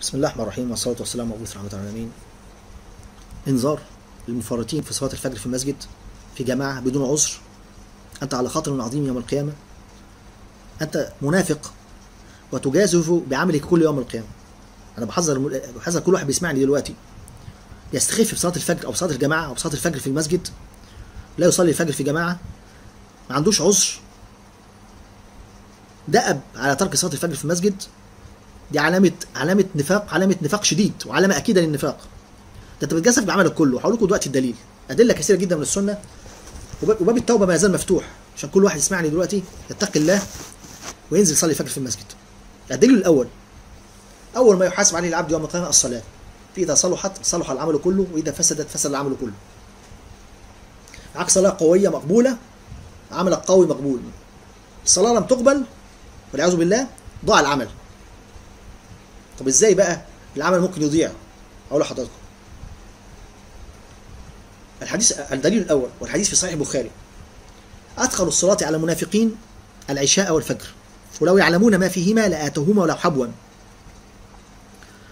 بسم الله الرحمن الرحيم والصلاة والسلام على مبعوث رحمة العالمين انذار للمفرطين في صلاة الفجر في المسجد في جماعة بدون عذر. أنت على خطر عظيم يوم القيامة. أنت منافق وتجازف بعملك كل يوم القيامة. أنا بحذر بحذر كل واحد بيسمعني دلوقتي. يستخف في صلاة الفجر أو صلاة الجماعة أو صلاة الفجر في المسجد. لا يصلي الفجر في جماعة. ما عندوش عذر. دأب على ترك صلاة الفجر في المسجد. دي علامة علامة نفاق علامة نفاق شديد وعلامة أكيدة للنفاق. ده أنت بتجازف بعملك كله هقول لكم دلوقتي الدليل. أدلة كثيرة جدا من السنة وباب التوبة ما يزال مفتوح. عشان كل واحد يسمعني دلوقتي يتقي الله وينزل يصلي الفجر في المسجد. الدليل الأول. أول ما يحاسب عليه العبد يوم القيامة الصلاة. فإذا صلحت صلح العمل كله وإذا فسدت فسد العمل كله. عكس صلاة قوية مقبولة عملك قوي مقبول. الصلاة لم تقبل والعياذ بالله ضاع العمل. طب إزاي بقى العمل ممكن يضيع؟ أقول لحضراتكم. الحديث الدليل الأول والحديث في صحيح البخاري. ادخل الصلاة على المنافقين العشاء والفجر ولو يعلمون ما فيهما لآتوهما ولو حبوا.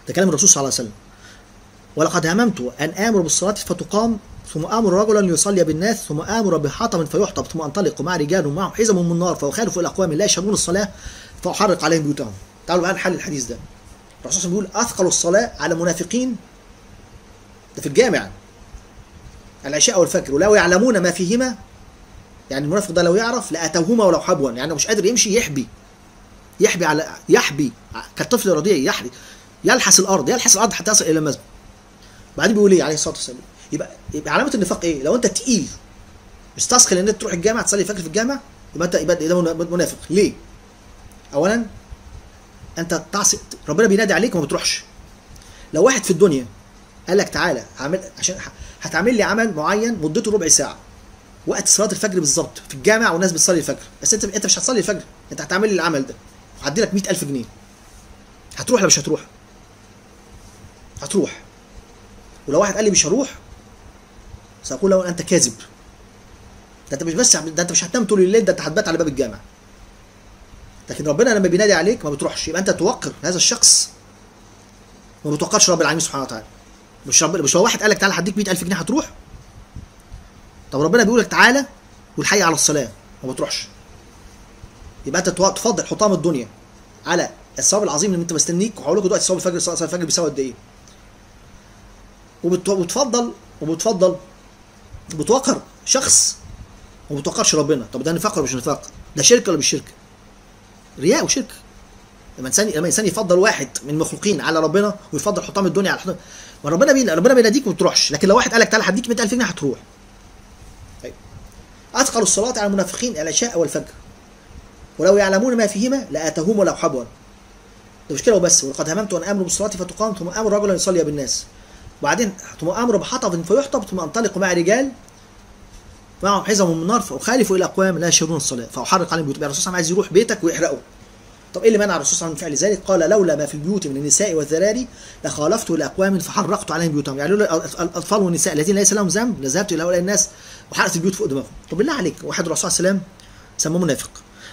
ده كلام الرسول صلى الله عليه وسلم. ولقد هممت أن آمر بالصلاة فتقام ثم آمر رجلا يصلي بالناس ثم آمر بحطب فيحطب ثم أنطلق مع رجال معهم حزم من نار فأخالف إلى اقوام لا يشهدون الصلاة فأحرق عليهم بيوتهم. تعالوا بقى نحل الحديث ده. الرسول صلى الله عليه وسلم بيقول أثقل الصلاة على المنافقين. ده في الجامع. العشاء والفجر ولو يعلمون ما فيهما. يعني المنافق ده لو يعرف لأتوهما ولو حبوا. يعني مش قادر يمشي يحبي. يحبي على يحبي. كالطفل الرضيع يحبي. يلحس الأرض يلحس الأرض حتى يصل إلى المسجد. بعدين بيقول إيه عليه الصلاة والسلام؟ يبقى يبقى علامة النفاق إيه؟ لو أنت تقيل مستثقل إن أنت تروح الجامع تصلي الفجر في الجامع يبقى أنت يبقى ده منافق. ليه؟ اولا أنت تعصي ربنا بينادي عليك وما بتروحش. لو واحد في الدنيا قال لك تعالى هعمل عشان هتعمل لي عمل معين مدته ربع ساعة وقت صلاة الفجر بالظبط في الجامع والناس بتصلي الفجر. بس انت أنت مش هتصلي الفجر أنت هتعمل لي العمل ده. وهدي لك 100000 جنيه. هتروح ولا مش هتروح؟ هتروح. ولو واحد قال لي مش هروح سأقول له أنت كاذب. ده أنت مش بس ده أنت مش هتنام طول الليل ده أنت هتبات على باب الجامع. لكن ربنا لما بينادي عليك ما بتروحش. يبقى أنت توقر هذا الشخص. ما بتوقرش رب العالمين سبحانه وتعالى. مش رب مش لو واحد قال لك تعالى هديك 100000 جنيه هتروح؟ طب ربنا بيقول لك تعالى والحي على الصلاة. ما بتروحش. يبقى أنت تفضل حطام الدنيا على الثواب العظيم اللي أنت مستنيك. وهقول لكم دلوقتي ثواب الفجر صلاة الفجر بيساوي قد إيه؟ وبتفضل وبتفضل بتوقر شخص وما بتوقرش ربنا. طب ده نفاق ولا مش نفاق؟ ده شرك ولا مش شرك؟ رياء وشرك. لما انسان لما انسان يفضل واحد من المخلوقين على ربنا ويفضل حطام الدنيا على حطام ما ربنا بينا ربنا بيناديك وما تروحش لكن لو واحد قال لك تعالى هديك 100000 جنيه هتروح. طيب. أثقل الصلاة على المنافقين العشاء والفجر. ولو يعلمون ما فيهما لاتوهما ولو حبوا. ده مش كده وبس. ولقد هممت أن أمر بالصلاة فتقام ثم أمر رجلا يصلي بالناس. وبعدين ثم أمر بحطب فيحطب ثم أنطلق مع رجال معهم حزم من نار فاخالف إلى أقوام لا يشهدون الصلاة فاحرق عليهم بيوت الرسول صلى الله عليه وسلم عايز يروح بيتك ويحرقه. طب إيه اللي منع الرسول صلى الله عليه وسلم من فعل ذلك؟ قال لولا ما في البيوت من النساء والذراري لخالفت إلى أقوام فحرقت عليهم بيوتهم. يعني لولا الأطفال والنساء الذين ليس لهم ذنب لذهبت إلى هؤلاء الناس وحرقت البيوت فوق دماغهم طب بالله عليك واحد الرسول صلى الله عليه وسلم سموه منافق.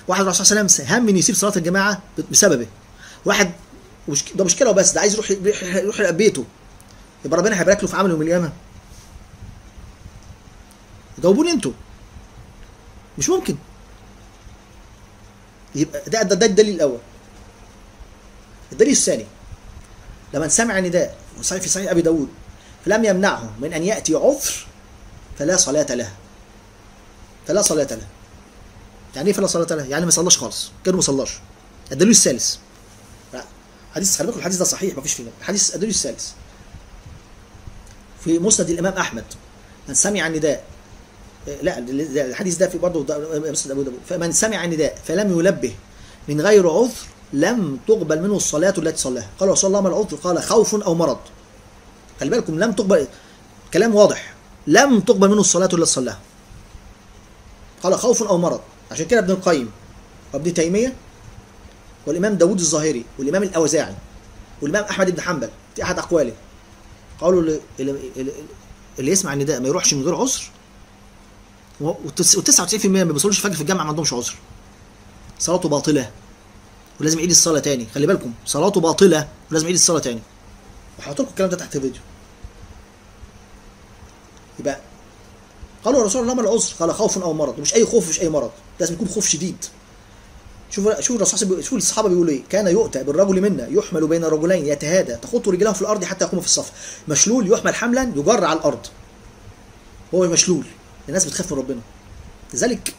واحد الرسول صلى الله عليه وسلم هم من يسيب صلاة الجماعة بسببه. واحد ده مشكلة وبس ده عايز يروح يروح بيته. يبقى ربنا هيبارك له في عمله يوم القيامه جاوبوني أنتوا. مش ممكن. يبقى ده ده, ده الدليل الأول. الدليل الثاني. لمن سمع نداء في صحيح أبي داود فلم يمنعه من أن يأتي عذر فلا صلاة له. فلا صلاة له. يعني إيه فلا صلاة له؟ يعني ما صلاش خالص. كانه ما صلاش. الدليل الثالث. حديث خلي بالكم الحديث ده صحيح ما فيش فيه الحديث الدليل الثالث. في مسند الإمام أحمد من سمع النداء لا الحديث ده في برضه فمن سمع النداء فلم يلبه من غير عذر لم تقبل منه الصلاة التي صلاها. قال رسول الله ما العذر قال خوف أو مرض. خلي بالكم لم تقبل كلام واضح. لم تقبل منه الصلاة التي صلاها. قال خوف أو مرض. عشان كده ابن القيم وابن تيمية والإمام داود الظاهري والإمام الأوزاعي والإمام أحمد بن حنبل في أحد أقواله قالوا اللي يسمع النداء ما يروحش من غير عذر و99% ما بيصلوش الفجر في الجامع ما عندهمش عذر. صلاته باطلة. ولازم يعيد الصلاة تاني. خلي بالكم صلاته باطلة ولازم يعيد الصلاة تاني. وهحط لكم الكلام ده تحت الفيديو. يبقى قالوا يا رسول الله ما العذر؟ قال خوف أو مرض. ومش أي خوف مش أي مرض. لازم يكون خوف شديد. شوف شوف الرسول شوف الصحابة بيقولوا إيه؟ كان يؤتى بالرجل منا يحمل بين رجلين يتهادى. تخط رجله في الأرض حتى يقوم في الصف. مشلول يحمل حملا يجر على الأرض. هو مشلول الناس بتخاف من ربنا. لذلك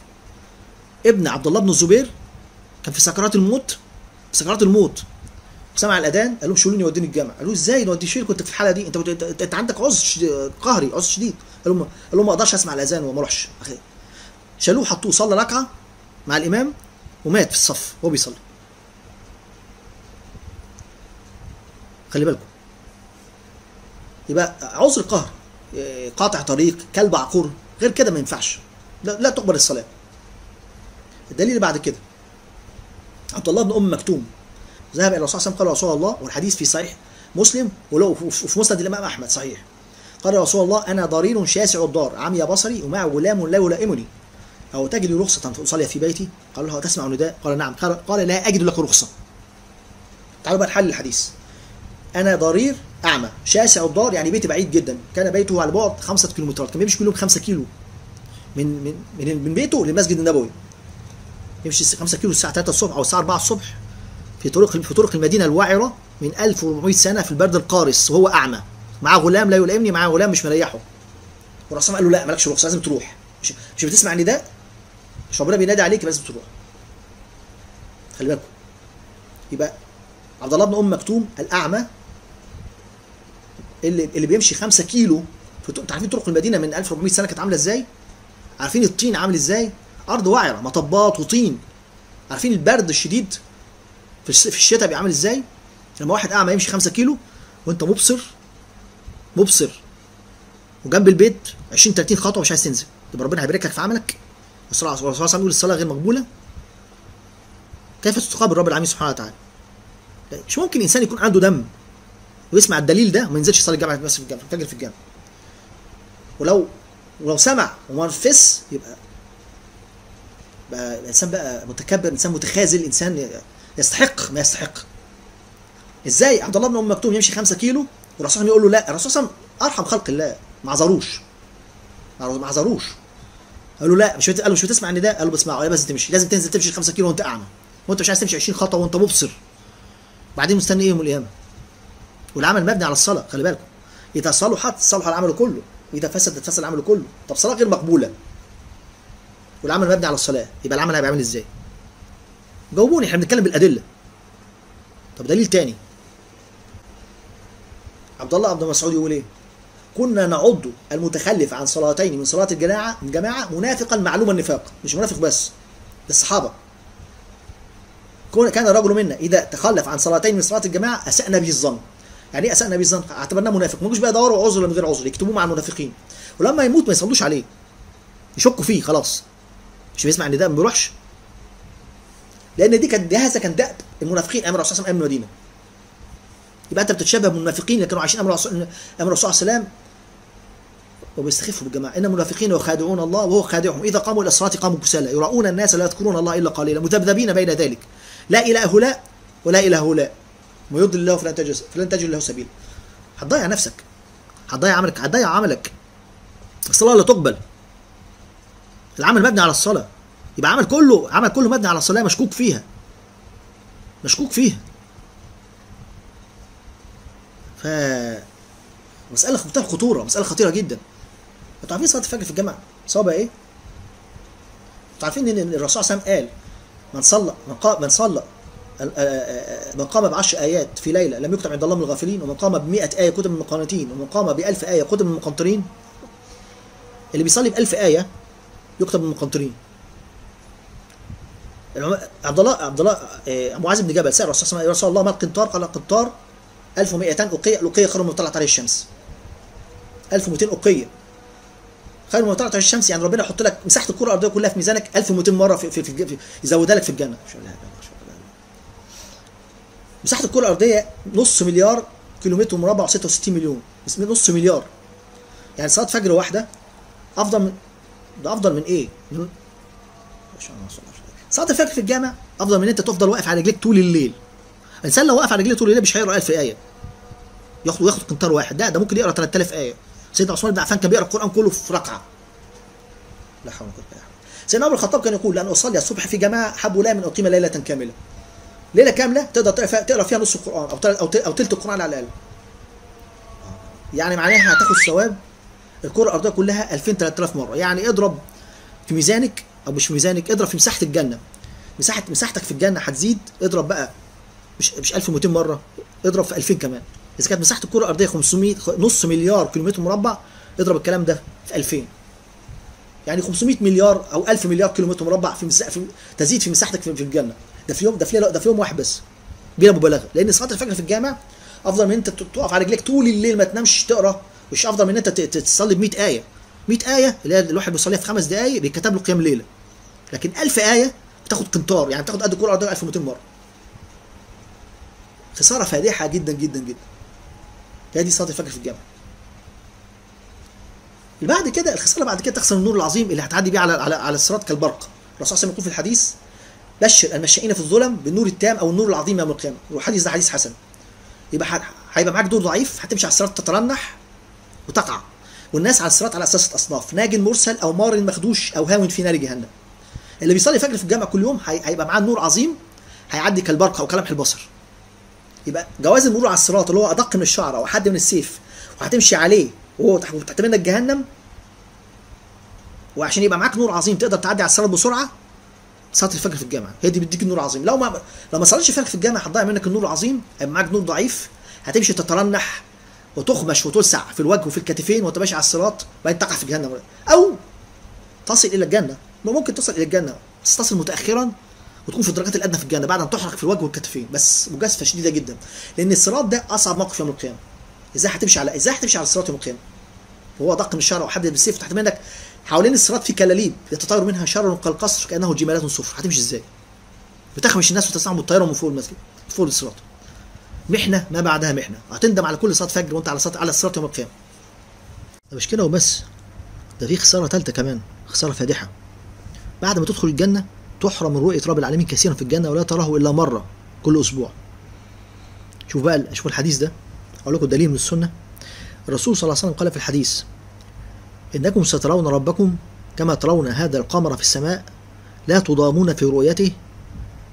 ابن عبد الله بن الزبير كان في سكرات الموت في سكرات الموت. سمع الأذان قال لهم شيلوني ودوني الجامع؟ قالوا إزاي؟ نودي شيل كنت في الحالة دي؟ أنت انت, عندك عذر قهري عذر شديد. قال لهم قال لهم ما أقدرش أسمع الأذان وما أروحش. شالوه حطوه صلى ركعة مع الإمام ومات في الصف وهو بيصلي. خلي بالكم. يبقى عذر قهر قاطع طريق كلب عقور. غير كده ما ينفعش. لا, لا تقبل الصلاة. الدليل بعد كده. عبد الله بن أم مكتوم ذهب إلى الرسول صلى الله عليه وسلم قال رسول الله والحديث في صحيح مسلم ولو في مسند الإمام أحمد صحيح. قال رسول الله أنا ضرير شاسع الدار عمي بصري ومع غلام لا يلائمني. أو تجد رخصة اصلي في بيتي؟ قال له تسمع نداء قال نعم. قال, لا أجد لك رخصة. تعالوا بقى نحل الحديث. أنا ضرير أعمى. شاسع الدار يعني بيتي بعيد جدا. كان بيته على بعد خمسة كيلومترات كان بيمشي كل يوم 5 كيلو. من من من, بيته للمسجد النبوي. يمشي 5 كيلو الساعة 3 الصبح أو الساعة 4 الصبح في طرق في طرق المدينة الوعره من 1400 سنة في البرد القارس وهو أعمى. معاه غلام لا يلائمني معاه غلام مش مريحه والرسول قال له لا مالكش رخصة لازم تروح. مش, مش بتسمع النداء مش ربنا بينادي عليك لازم تروح. خلي بالكم. يبقى عبد الله بن أم مكتوم الأعمى اللي اللي بيمشي 5 كيلو في أنتوا عارفين طرق المدينة من 1400 سنة كانت عاملة إزاي؟ عارفين الطين عامل إزاي؟ أرض وعره مطبات وطين عارفين البرد الشديد في الشتاء بيبقى عامل إزاي؟ لما واحد اعمى يمشي 5 كيلو وأنت مبصر مبصر وجنب البيت 20 30 خطوة مش عايز تنزل يبقى ربنا هيبارك لك في عملك صلى الله عليه وسلم يقول الصلاة غير مقبولة كيف تقابل رب العالمين سبحانه وتعالى؟ مش ممكن إنسان يكون عنده دم ويسمع الدليل ده وما ينزلش يصلي الجامعة بس في الجامعة الفجر في الجامعة. ولو ولو سمع وما نفس يبقى بقى الإنسان بقى متكبر إنسان متخاذل إنسان يستحق ما يستحق. إزاي؟ عبد الله بن أم مكتوم يمشي 5 كيلو والرسول يقول له لا. الرسول صلى الله عليه وسلم أرحم خلق الله ما عذروش. ما عذروش قال له لا مش. قال له مش بتسمع النداء قال له بسمعه لا بس تمشي. لازم تنزل تمشي 5 كيلو وأنت أعمى. وأنت مش عايز تمشي 20 خطوة وأنت مبصر. بعدين مستني إيه يوم القيامة؟ والعمل مبني على الصلاة خلي بالكم. اذا صلحت صلح العمل كله واذا فسدت فسد العمل كله. طب صلاة غير مقبولة. والعمل مبني على الصلاة يبقى العمل هيبقى عامل إزاي؟ جاوبوني إحنا بنتكلم بالأدلة. طب دليل تاني. عبد الله عبد مسعود يقول إيه؟ كنا نعد المتخلف عن صلاتين من صلاة الجماعة الجماعه منافقا معلوم النفاق. مش منافق بس للصحابة. كان رجل منا إذا تخلف عن صلاتين من صلاة الجماعة أسأنا به الظن. يعني إيه اسانا به الظن اعتبرناه منافق. ما بقى يدوروا عذر من غير عذر يكتبوه مع المنافقين. ولما يموت ما يصلوش عليه. يشكوا فيه خلاص. مش بيسمع النداء ما بيروحش. لأن دي كانت هذا كان دأب. المنافقين أمر الرسول صلى الله عليه وسلم المدينة. يبقى أنت بتتشبه بالمنافقين اللي كانوا عايشين أمر الرسول صلى الله عليه وسلم وبيستخفوا بالجماعة. إن المنافقين يخادعون الله وهو خادعهم. إذا قاموا إلى الصلاة قاموا كسالى يراؤون الناس لا يذكرون الله إلا قليلا. مذبذبين بين ذلك. لا إلى هؤلاء ولا إلى هؤلاء ويضل الله فلن تجد فلن تجد له سبيلا هتضيع نفسك. هتضيع عملك. هتضيع عملك. الصلاة لا تقبل. العمل مبني على الصلاة. يبقى عمل كله عمل كله مبني على الصلاة مشكوك فيها. مشكوك فيها. ف مسألة في منتهى الخطورة مسألة خطيرة جدا. أنتوا عارفين صلاة الفجر في الجامعة صعبة إيه؟ أنتوا عارفين إن الرسول صلى الله عليه وسلم قال من صلى من قام من صلى من قام بعشر آيات في ليلة لم يكتب عند الله من الغافلين ومن قام بمئة آية كتب من المقانتين ومن قام بألف آية كتب من المقنطرين. اللي بيصلي بألف آية يكتب من المقنطرين. عبد الله عبد الله معاذ بن جبل سأل الرسول صلى الله عليه وسلم رسول الله ما القنطار؟ قال القنطار 1200 أقية الأقية خير من طلعت عليه الشمس. 1200 أقية. خير من طلعت عليه الشمس؟ يعني ربنا يحط لك مساحة الكرة الأرضية كلها في ميزانك 1200 مرة في, في, في, في يزودها لك في الجنة. مساحة الكرة الأرضية نص مليار كيلومتر مربع و66 مليون. نص مليار. يعني صلاة فجر واحدة أفضل من ده أفضل من إيه؟ من صلاة الفجر في الجامع أفضل من إن أنت تفضل واقف على رجليك طول الليل. الإنسان لو واقف على رجليه طول الليل مش هيقرأ 1000 آية. ياخد ياخد قنطار واحد. ده ده ممكن يقرأ 3000 آية. سيدنا عثمان بن عفان كان بيقرأ القرآن كله في ركعة. لا حول ولا قوة إلا بالله. سيدنا عمر الخطاب كان يقول لأن أصلي الصبح في جماعة حب لا من أقيم ليلة كاملة. ليلة كاملة تقدر تقرأ فيها نص القرآن أو أو أو ثلث القرآن على الأقل. يعني معناها هتاخد ثواب الكرة الأرضية كلها 2000 3000 مرة. يعني اضرب في ميزانك أو مش في ميزانك اضرب في مساحة الجنة. مساحه مساحتك في الجنة هتزيد اضرب بقى مش مش 1200 مرة اضرب في 2000 كمان. إذا كانت مساحة الكرة الأرضية 500 نص مليار كيلومتر مربع اضرب الكلام ده في 2000 يعني 500 مليار أو 1000 مليار كيلومتر مربع في, مسا... في تزيد في مساحتك في الجنة. ده في يوم ده في ده في يوم واحد بس. بلا مبالغة. لأن صلاة الفجر في الجامع أفضل من أنت تقف على رجليك طول الليل ما تنامش تقرأ. مش أفضل من أنت تصلي ب 100 آية. 100 آية اللي هي الواحد بيصليها في خمس دقائق بيتكتب له قيام ليلة. لكن 1000 آية بتاخد قنطار يعني بتاخد قد الارضيه 1200 مرة. خسارة فادحة جدا جدا جدا. هي دي صلاة الفجر في الجامع. بعد كده الخسارة بعد كده تخسر النور العظيم اللي هتعدي بيه على على على الصراط كالبرق. الرسول صلى الله عليه وسلم يقول في الحديث بشر المشائين في الظلم بالنور التام أو النور العظيم يوم القيامة. والحديث ده حديث حسن. يبقى هيبقى معاك دور ضعيف هتمشي على الصراط تترنح وتقع. والناس على الصراط على أساس اصناف ناج مرسل أو مار مخدوش أو هاون في نار جهنم. اللي بيصلي فجر في الجامع كل يوم هيبقى معاه نور عظيم هيعدي كالبرق أو كلمح البصر. يبقى جواز المرور على الصراط اللي هو أدق من الشعر أو حد من السيف وهتمشي عليه وهو تحت منك جهنم وعشان يبقى معاك نور عظيم تقدر تعدي على الصراط بسرعة صلاه الفجر في الجامع هي دي بتديك النور العظيم. لو ما لو ما صليتش الفجر في الجامع هتضيع منك النور العظيم. هيبقى معاك نور ضعيف. هتمشي تترنح وتخمش وتلسع في الوجه وفي الكتفين وانت ماشي على الصراط بعدين تقع في جهنم. أو تصل إلى الجنة. ممكن تصل إلى الجنة. بس تصل متاخرا وتكون في الدرجات الأدنى في الجنة بعد أن تحرق في الوجه والكتفين. بس مجازفة شديدة جدا. لأن الصراط ده أصعب موقف يوم القيامة. إزاي هتمشي على إزاي هتمشي على الصراط يوم القيامة؟ وهو دق من الشعر وحدد بالسيف تحت منك. حوالين الصراط في كلاليب يتطاير منها شر كالقصر كأنه جمالات صفر. هتمشي إزاي؟ بتخمش الناس وتسمعهم بالطيارة من فوق المسجد فوق الصراط. محنة ما بعدها محنة. هتندم على كل صلاه فجر وأنت على صلاه على الصراط يوم القيامة. مش كده وبس. ده في خسارة ثالثه كمان خسارة فادحة. بعد ما تدخل الجنة تحرم من رؤيه رب العالمين كثيرا في الجنة ولا تراه إلا مرة كل أسبوع. شوف بقى شوف الحديث ده. أقول لكم دليل من السنة. الرسول صلى الله عليه وسلم قال في الحديث إنكم سترون ربكم كما ترون هذا القمر في السماء لا تضامون في رؤيته.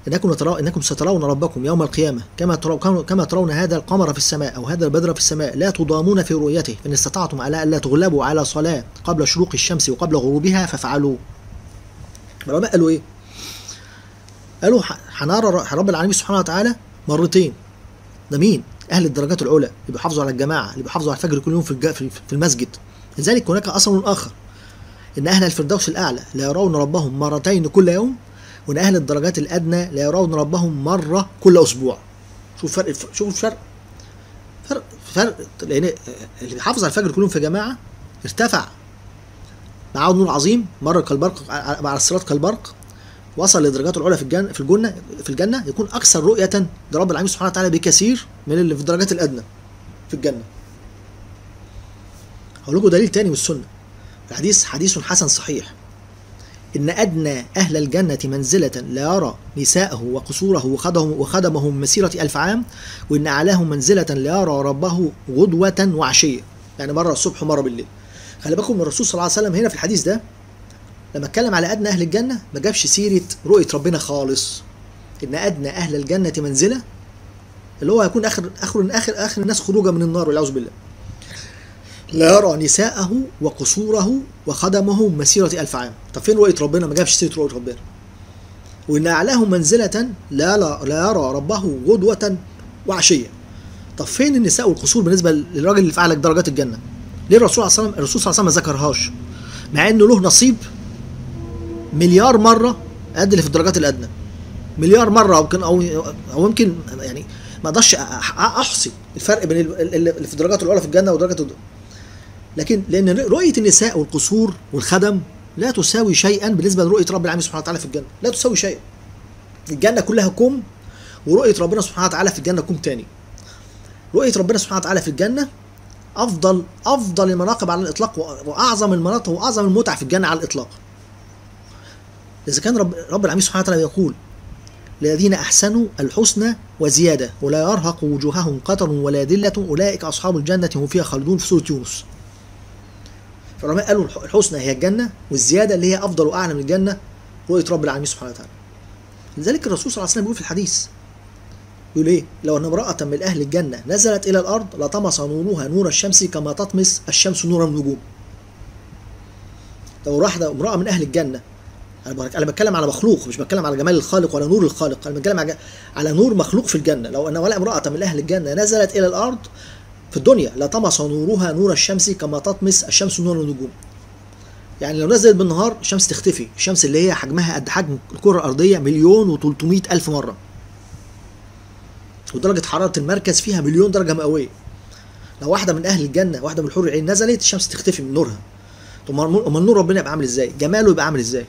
إنكم ترون إنكم سترون ربكم يوم القيامة كما ترون كما ترون هذا القمر في السماء أو هذا البدر في السماء لا تضامون في رؤيته. فإن استطعتم على ألا تغلبوا على صلاة قبل شروق الشمس وقبل غروبها فافعلوا. العلماء قالوا إيه؟ قالوا هنرى رب العالمين سبحانه وتعالى مرتين. ده مين؟ أهل الدرجات العلى اللي بيحافظوا على الجماعة اللي بيحافظوا على الفجر كل يوم في في المسجد. لذلك هناك أثر آخر. إن أهل الفردوس الأعلى لا يرون ربهم مرتين كل يوم وإن أهل الدرجات الأدنى لا يرون ربهم مرة كل أسبوع. شوف فرق شوف الفرق فرق فرق لأن اللي بيحافظ على الفجر كل يوم في جماعة ارتفع. معاه نور عظيم مر كالبرق على الصراط كالبرق وصل لدرجات العلى في الجنة في الجنة في الجنة يكون أكثر رؤية لرب العالمين سبحانه وتعالى بكثير من اللي في الدرجات الأدنى في الجنة. هقول لكم دليل تاني من السنة. الحديث حديث حسن صحيح. إن أدنى أهل الجنة منزلة لا يرى نساءه وقصوره وخدمه وخدمه من مسيرة ألف عام وإن أعلاهم منزلة لا يرى ربه غدوة وعشية يعني مرة الصبح ومرة بالليل خلي بالكم الرسول صلى الله عليه وسلم هنا في الحديث ده لما اتكلم على أدنى أهل الجنة ما جابش سيرة رؤية ربنا خالص إن أدنى أهل الجنة منزلة اللي هو هيكون اخر اخر اخر آخر الناس خروجا من النار والعياذ بالله لا يرى نساءه وقصوره وخدمه مسيرة ألف عام. طب فين رؤية ربنا؟ ما جابش سيرة رؤية ربنا. وإن أعلاهم منزلة لا, لا, لا يرى ربه غدوة وعشية. طب فين النساء والقصور بالنسبة للراجل اللي في أعلى درجات الجنة؟ ليه الرسول صلى الله عليه وسلم الرسول صلى الله عليه وسلم ما ذكرهاش؟ مع إنه له نصيب مليار مرة قد اللي في الدرجات الأدنى. مليار مرة أو يمكن أو أو يمكن يعني ما أقدرش أحصي الفرق بين اللي في الدرجات الأولى في الجنة الد... لكن لأن رؤية النساء والقصور والخدم لا تساوي شيئا بالنسبة لرؤية رب العالمين سبحانه وتعالى في الجنة. لا تساوي شيئا. الجنة كلها كم ورؤية ربنا سبحانه وتعالى في الجنة كم تاني. رؤية ربنا سبحانه وتعالى في الجنة أفضل أفضل المناقب على الإطلاق وأعظم المناطق وأعظم المتع في الجنة على الإطلاق. إذا كان رب, رب العالمين سبحانه وتعالى يقول للذين أحسنوا الحسنى وزيادة ولا يرهق وجوههم قتر ولا ذلة أولئك أصحاب الجنة هم فيها خالدون. في سورة يونس. فالعلماء قالوا الح- الحسنى هي الجنة والزيادة اللي هي أفضل وأعلى من الجنة رؤية رب العالمين سبحانه وتعالى. لذلك الرسول صلى الله عليه وسلم بيقول في الحديث يقول إيه؟ لو أن امرأة من أهل الجنة نزلت إلى الأرض لطمس نورها نور الشمس كما تطمس الشمس نور النجوم. لو واحدة امرأة من أهل الجنة أنا بك- أنا بتكلم على مخلوق مش بتكلم على جمال الخالق ولا نور الخالق أنا بتكلم على على نور مخلوق في الجنة. لو أن ولا امرأة من أهل الجنة نزلت إلى الأرض في الدنيا لطمس نورها نور الشمس كما تطمس الشمس نور النجوم يعني لو نزلت بالنهار الشمس تختفي الشمس اللي هي حجمها قد حجم الكرة الأرضية مليون و300 ألف مرة ودرجة حرارة المركز فيها مليون درجة مئوية لو واحدة من أهل الجنة واحدة من الحور العين نزلت الشمس تختفي من نورها طب ما أمال النور ربنا يبقى عامل إزاي؟ جماله يبقى عامل إزاي؟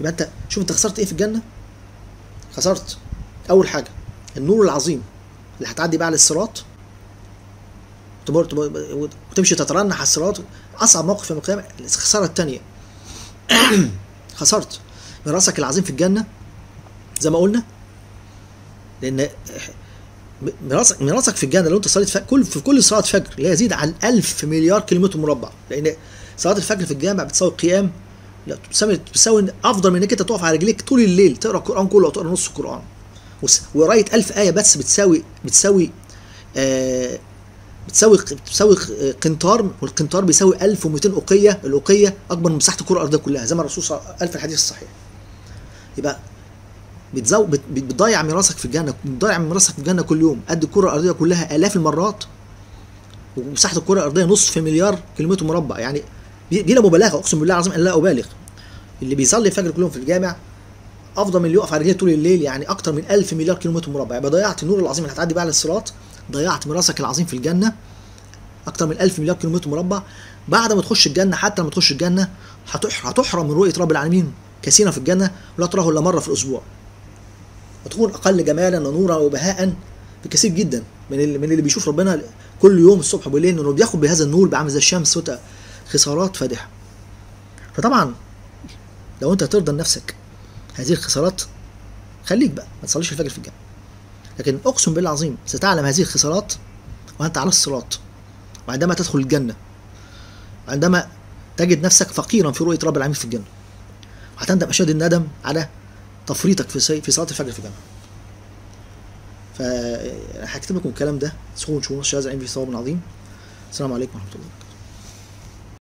يبقى أنت شوف أنت خسرت إيه في الجنة؟ خسرت أول حاجة النور العظيم اللي هتعدي بقى على الصراط تمر- وتمشي تترنح على الصراط. أصعب موقف يوم القيامة الخسارة التانية. خسرت. ميراثك العظيم في الجنة زي ما قلنا. لأن ميراثك ميراثك في الجنة لو أنت صليت فجر كل في كل صلاة فجر لا يزيد عن 1000 مليار كيلومتر مربع. لأن صلاة الفجر في الجامع بتساوي قيام. لا بتساوي بتساوي أفضل من إنك أنت تقف على رجليك طول الليل تقرأ القرآن كله أو تقرا نص القرآن. وقراية 1000 آية بس بتساوي بتساوي آه بتساوي بتساوي قنطار والقنطار بيساوي 1200 أوقية. الأوقية أكبر من مساحة الكرة الأرضية كلها زي ما الرسول صلى الله عليه وسلم قال في الحديث الصحيح. يبقى بتزو بت- بتضيع ميراثك في الجنة بتضيع ميراثك في الجنة كل يوم. قد الكرة الأرضية كلها آلاف المرات ومساحة الكرة الأرضية نصف مليار كيلومتر مربع. يعني دي لا مبالغة أقسم بالله العظيم أن لا أبالغ. اللي بيصلي الفجر كل يوم في الجامع أفضل من اللي يقف على رجليه طول الليل يعني أكتر من 1000 مليار كيلومتر مربع. يبقى ضيعت النور العظيم اللي هتعدي بقى على الصراط ضيعت ميراثك العظيم في الجنة أكتر من 1000 مليار كيلومتر مربع. بعد ما تخش الجنة حتى لما تخش الجنة هتح- هتحرم من رؤية رب العالمين كثيرا في الجنة ولا تراه إلا مرة في الأسبوع. وتكون أقل جمالا ونورا وبهاء بكثير جدا من اللي من اللي بيشوف ربنا كل يوم الصبح وبالليل إنه بياخد بهذا النور بعمل زي الشمس خسارات فادحة. فطبعا لو أنت ترضى لنفسك هذه الخسارات خليك بقى ما تصليش الفجر في الجنة. لكن أقسم بالله العظيم ستعلم هذه الخسارات وأنت على الصراط. وعندما تدخل الجنة عندما تجد نفسك فقيرا في رؤية رب العالمين في الجنة وهتندم أشد الندم على تفريطك في في صلاة الفجر في الجامع فهكتب لكم الكلام ده. سخون شو هذا العلم في ثواب عظيم. السلام عليكم ورحمة الله.